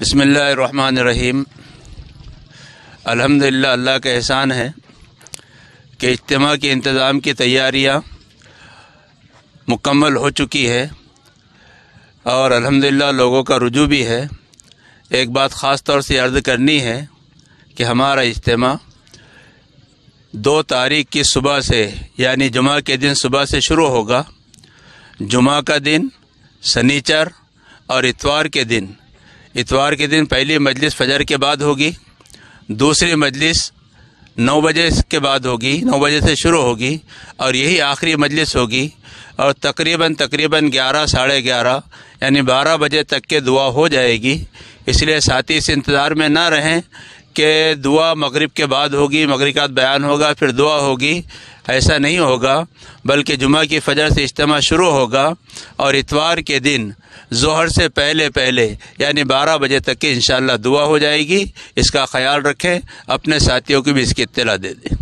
बसमीम अल्हम्दुलिल्लाह, अल्लाह का एहसान है कि इज्तम के इंतज़ाम की तैयारियाँ मुकम्मल हो चुकी है और अल्हम्दुलिल्लाह लोगों का रुजू भी है। एक बात ख़ास तौर से अर्ज़ करनी है कि हमारा इज्तम दो तारीख की सुबह से, यानी जुमा के दिन सुबह से शुरू होगा। जुमा का दिन सनीचर और इतवार के दिन। इतवार के दिन पहली मजलिस फजर के बाद होगी, दूसरी मजलिस नौ बजे के बाद होगी, नौ बजे से शुरू होगी और यही आखिरी मजलिस होगी और तकरीबन तकरीबन ग्यारह, साढ़े ग्यारह, यानी बारह बजे तक के दुआ हो जाएगी। इसलिए साथी इस इंतज़ार में ना रहें कि दुआ मगरिब के बाद होगी, मगरिब का बयान होगा, फिर दुआ होगी। ऐसा नहीं होगा, बल्कि जुमा की फजर से इज्तम शुरू होगा और इतवार के दिन, जहर से पहले पहले, यानी 12 बजे तक की इंशाल्लाह दुआ हो जाएगी। इसका ख्याल रखें, अपने साथियों को भी इसकी इत्तला दे दें।